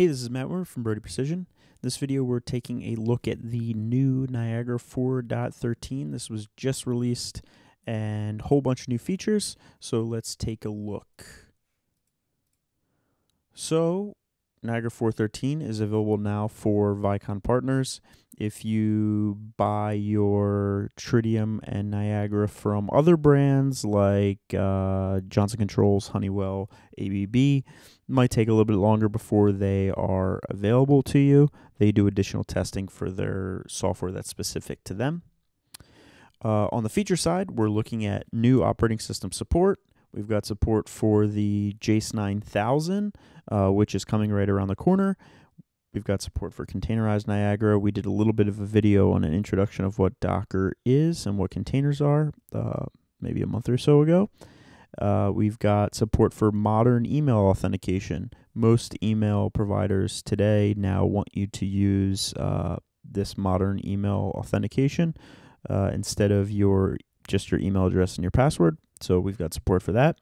Hey, this is Matt Wimmer from Broudy Precision. This video, we're taking a look at the new Niagara 4.13. This was just released and a whole bunch of new features. So let's take a look. So Niagara 413 is available now for Vykon partners. If you buy your Tridium and Niagara from other brands like uh, Johnson Controls, Honeywell, ABB, might take a little bit longer before they are available to you. They do additional testing for their software that's specific to them. Uh, on the feature side, we're looking at new operating system support. We've got support for the Jace 9000, uh, which is coming right around the corner. We've got support for containerized Niagara. We did a little bit of a video on an introduction of what Docker is and what containers are, uh, maybe a month or so ago. Uh, we've got support for modern email authentication. Most email providers today now want you to use uh, this modern email authentication uh, instead of your just your email address and your password. So we've got support for that.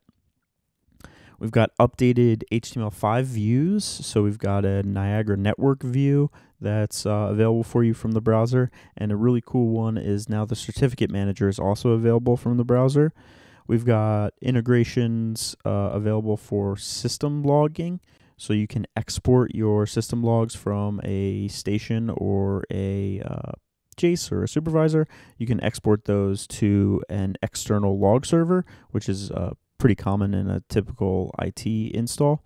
We've got updated HTML5 views. So we've got a Niagara network view that's uh, available for you from the browser. And a really cool one is now the certificate manager is also available from the browser. We've got integrations uh, available for system logging. So you can export your system logs from a station or a uh, Jace or a supervisor. You can export those to an external log server, which is uh, pretty common in a typical IT install.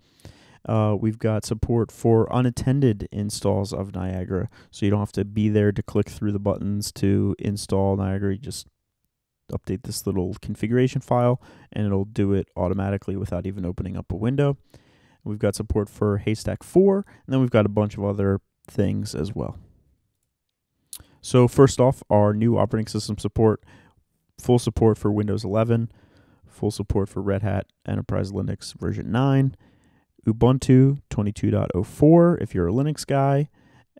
Uh, we've got support for unattended installs of Niagara, so you don't have to be there to click through the buttons to install Niagara. You just update this little configuration file, and it'll do it automatically without even opening up a window. We've got support for Haystack 4, and then we've got a bunch of other things as well. So first off, our new operating system support, full support for Windows 11, full support for Red Hat Enterprise Linux version 9, Ubuntu 22.04 if you're a Linux guy,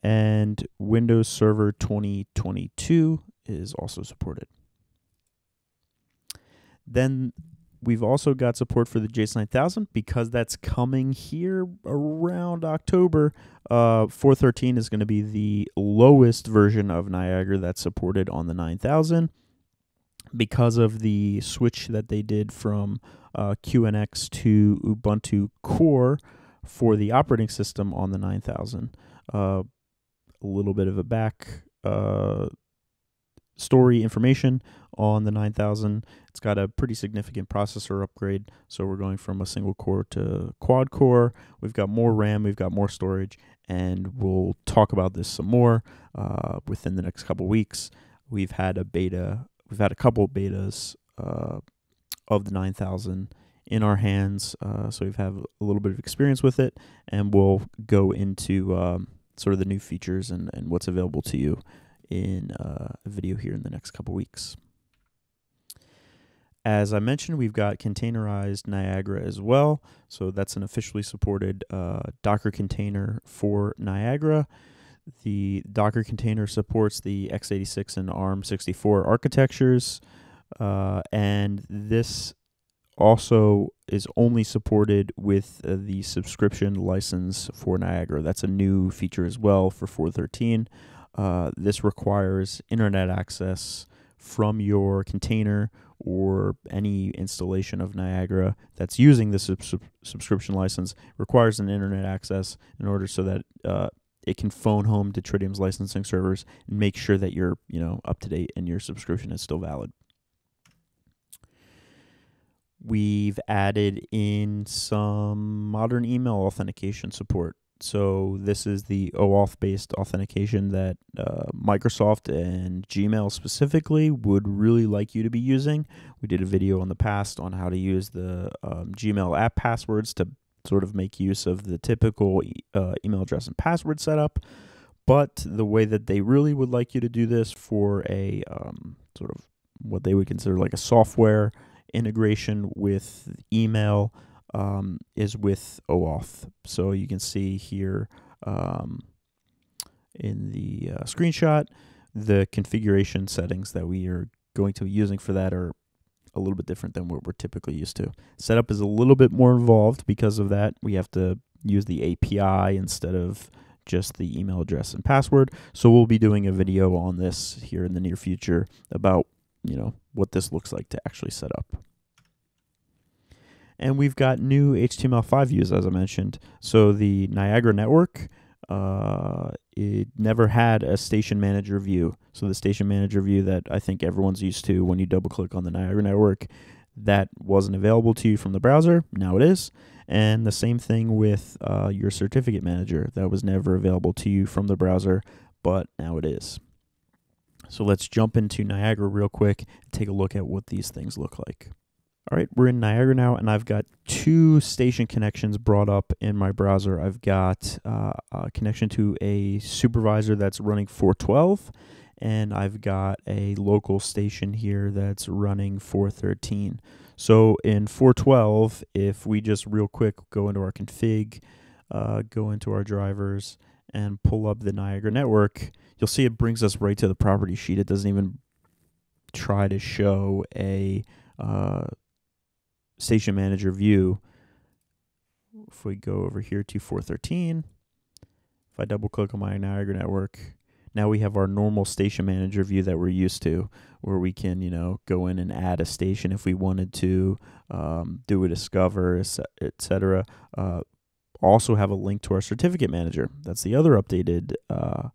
and Windows Server 2022 is also supported. Then we've also got support for the Jace 9000 because that's coming here around October. Uh, 413 is going to be the lowest version of Niagara that's supported on the 9000 because of the switch that they did from uh, QNX to Ubuntu Core for the operating system on the 9000. Uh, a little bit of a back uh, story information on the 9000. It's got a pretty significant processor upgrade. So we're going from a single core to quad core. We've got more RAM, we've got more storage, and we'll talk about this some more uh, within the next couple weeks. We've had a beta, we've had a couple of betas uh, of the 9000 in our hands. Uh, so we've had a little bit of experience with it, and we'll go into um, sort of the new features and, and what's available to you in uh, a video here in the next couple weeks. As I mentioned, we've got containerized Niagara as well. So that's an officially supported uh, Docker container for Niagara. The Docker container supports the x86 and ARM64 architectures. Uh, and this also is only supported with uh, the subscription license for Niagara. That's a new feature as well for 413. Uh, this requires internet access from your container or any installation of Niagara that's using the sub- sub- subscription license requires an internet access in order so that uh, it can phone home to Tridium's licensing servers and make sure that you're you know up to date and your subscription is still valid. We've added in some modern email authentication support. So this is the OAuth based authentication that uh, Microsoft and Gmail specifically would really like you to be using. We did a video in the past on how to use the um, Gmail app passwords to sort of make use of the typical uh, email address and password setup. But the way that they really would like you to do this for a um, sort of what they would consider like a software integration with email um, is with OAuth. So you can see here um, in the uh, screenshot, the configuration settings that we are going to be using for that are a little bit different than what we're typically used to. Setup is a little bit more involved because of that. We have to use the API instead of just the email address and password. So we'll be doing a video on this here in the near future about, you know, what this looks like to actually set up. And we've got new HTML5 views, as I mentioned. So the Niagara network, uh, it never had a station manager view. So the station manager view that I think everyone's used to when you double click on the Niagara network, that wasn't available to you from the browser. Now it is. And the same thing with uh, your certificate manager. That was never available to you from the browser, but now it is. So let's jump into Niagara real quick and take a look at what these things look like. All right, we're in Niagara now, and I've got two station connections brought up in my browser. I've got uh, a connection to a supervisor that's running 412, and I've got a local station here that's running 413. So in 412, if we just real quick go into our config, uh, go into our drivers, and pull up the Niagara network, you'll see it brings us right to the property sheet. It doesn't even try to show a uh, station manager view. If we go over here to 413, if I double click on my Niagara network, now we have our normal station manager view that we're used to, where we can, you know, go in and add a station if we wanted to, um, do a discover, etc. Uh, also have a link to our certificate manager. That's the other updated uh,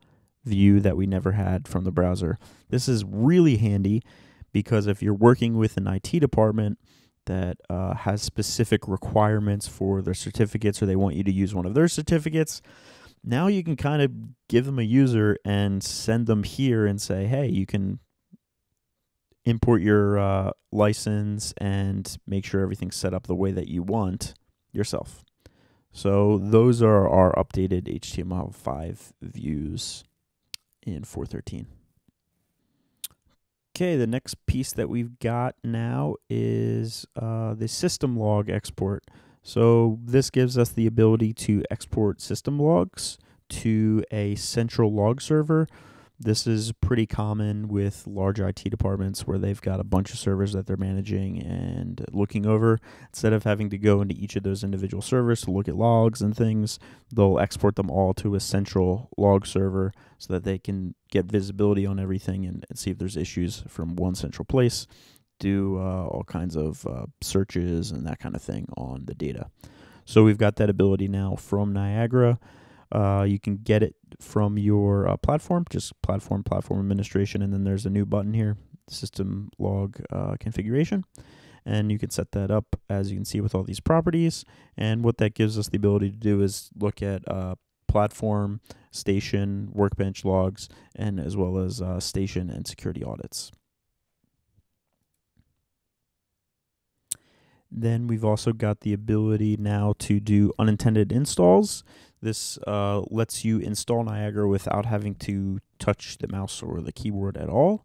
view that we never had from the browser. This is really handy because if you're working with an IT department that uh, has specific requirements for their certificates or they want you to use one of their certificates, now you can kind of give them a user and send them here and say, hey, you can import your uh, license and make sure everything's set up the way that you want yourself. So those are our updated HTML5 views in 413. Okay, the next piece that we've got now is uh, the system log export. So this gives us the ability to export system logs to a central log server. This is pretty common with large IT departments where they've got a bunch of servers that they're managing and looking over. Instead of having to go into each of those individual servers to look at logs and things, they'll export them all to a central log server so that they can get visibility on everything and, and see if there's issues from one central place do uh, all kinds of uh, searches and that kind of thing on the data. So we've got that ability now from Niagara. Uh, you can get it from your uh, platform, just platform, platform administration, and then there's a new button here, system log uh, configuration. And you can set that up as you can see with all these properties. And what that gives us the ability to do is look at uh, platform, station, workbench logs, and as well as station and security audits. Then we've also got the ability now to do unintended installs. This uh, lets you install Niagara without having to touch the mouse or the keyboard at all.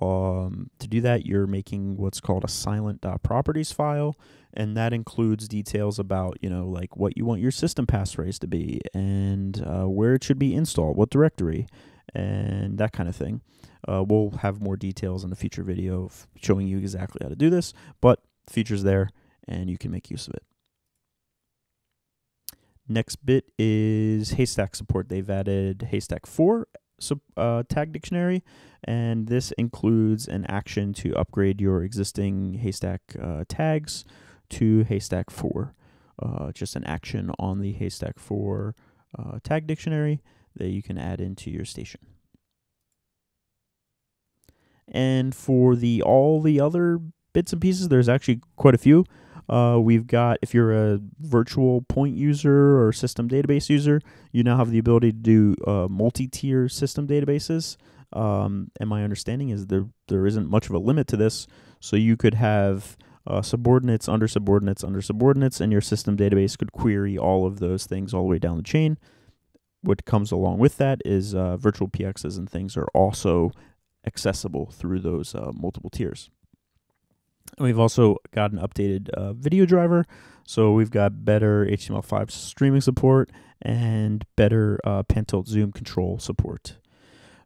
Um, to do that, you're making what's called a silent.properties file, and that includes details about, you know, like what you want your system passphrase to be and uh, where it should be installed, what directory, and that kind of thing. Uh, we'll have more details in a future video showing you exactly how to do this, but features there and you can make use of it. Next bit is Haystack support. They've added Haystack 4 uh, tag dictionary, and this includes an action to upgrade your existing Haystack uh, tags to Haystack 4. Uh, just an action on the Haystack 4 uh, tag dictionary that you can add into your station. And for the all the other bits and pieces, there's actually quite a few. Uh, we've got, if you're a virtual point user or system database user, you now have the ability to do uh, multi-tier system databases. Um, and my understanding is there there isn't much of a limit to this, so you could have uh, subordinates, under subordinates, under subordinates, and your system database could query all of those things all the way down the chain. What comes along with that is uh, virtual PXs and things are also accessible through those uh, multiple tiers. We've also got an updated uh, video driver. So we've got better HTML5 streaming support and better uh, pan tilt zoom control support.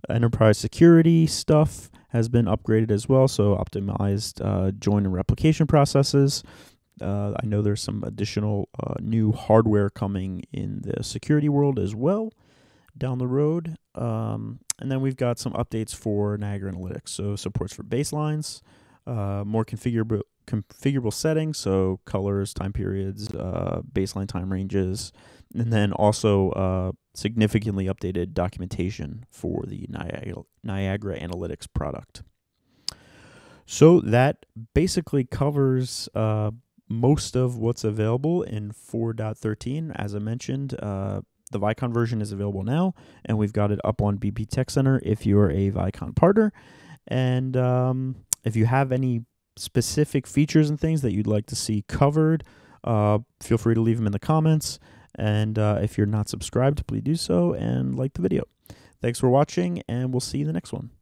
Enterprise security stuff has been upgraded as well. So optimized uh, join and replication processes Uh, I know there's some additional uh, new hardware coming in the security world as well down the road. Um, and then we've got some updates for Niagara Analytics. So supports for baselines, uh, more configurable configurable settings, so colors, time periods, uh, baseline time ranges, and then also uh, significantly updated documentation for the Niagara, Niagara Analytics product. So that basically covers uh, most of what's available in 4.13. As I mentioned, uh, the Vykon version is available now, and we've got it up on BP Tech Center if you're a Vykon partner. And um, if you have any specific features and things that you'd like to see covered, uh, feel free to leave them in the comments. And uh, if you're not subscribed, please do so and like the video. Thanks for watching, and we'll see you in the next one.